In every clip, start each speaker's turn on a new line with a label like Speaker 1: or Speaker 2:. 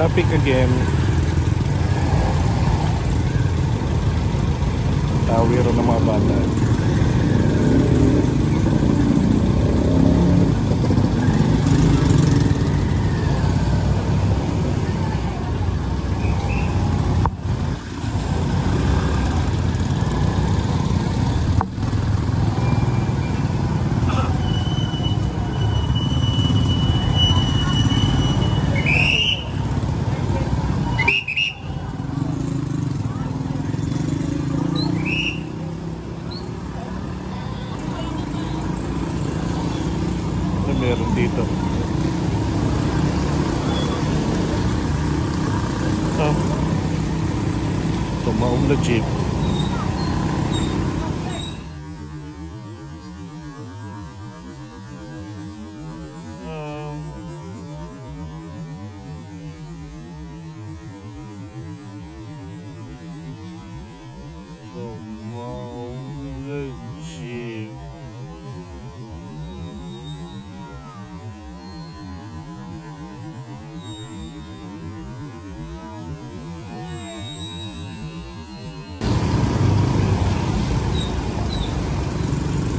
Speaker 1: traffic again. Tawiro ng mga bata. Meron dito? Ah. Tumaong na jeep. Ah.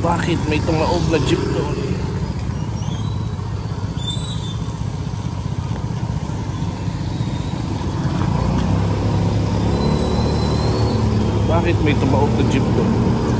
Speaker 1: Bakit may tumaob na jeep doon? Bakit may tumaob na jeep doon?